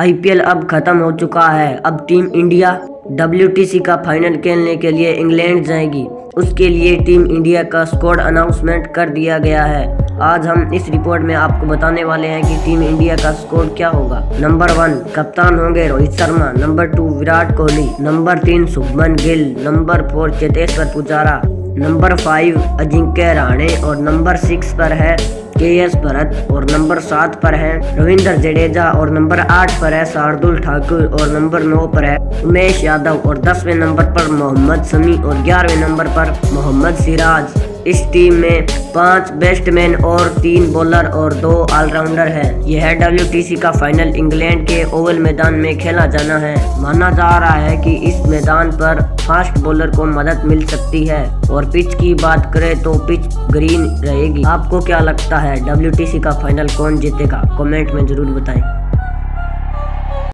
IPL अब खत्म हो चुका है। अब टीम इंडिया डब्ल्यूटीसी का फाइनल खेलने के लिए इंग्लैंड जाएगी। उसके लिए टीम इंडिया का स्क्वाड अनाउंसमेंट कर दिया गया है। आज हम इस रिपोर्ट में आपको बताने वाले हैं कि टीम इंडिया का स्क्वाड क्या होगा। नंबर वन, कप्तान होंगे Rohit Sharma. Number two, Virat Kohli. Number तीन, Shubman Gill. Number four, Cheteshwar Pujara. Number five, Ajinkya Rahane. और नंबर सिक्स पर है के एस भरत और नंबर सात पर है। रविंदर जडेजा और नंबर आठ पर है शार्दुल ठाकुर और नंबर नौ पर है उमेश यादव और दसवें नंबर पर मोहम्मद समी और ग्यारहवें नंबर पर मोहम्मद सिराज। इस टीम में पाँच बैट्समैन और तीन बॉलर और दो ऑलराउंडर हैं। यह डब्ल्यू का फाइनल इंग्लैंड के ओवल मैदान में खेला जाना है। माना जा रहा है कि इस मैदान पर फास्ट बॉलर को मदद मिल सकती है। और पिच की बात करें तो पिच ग्रीन रहेगी। आपको क्या लगता है डब्ल्यू का फाइनल कौन जीतेगा? कमेंट में ज़रूर बताएँ।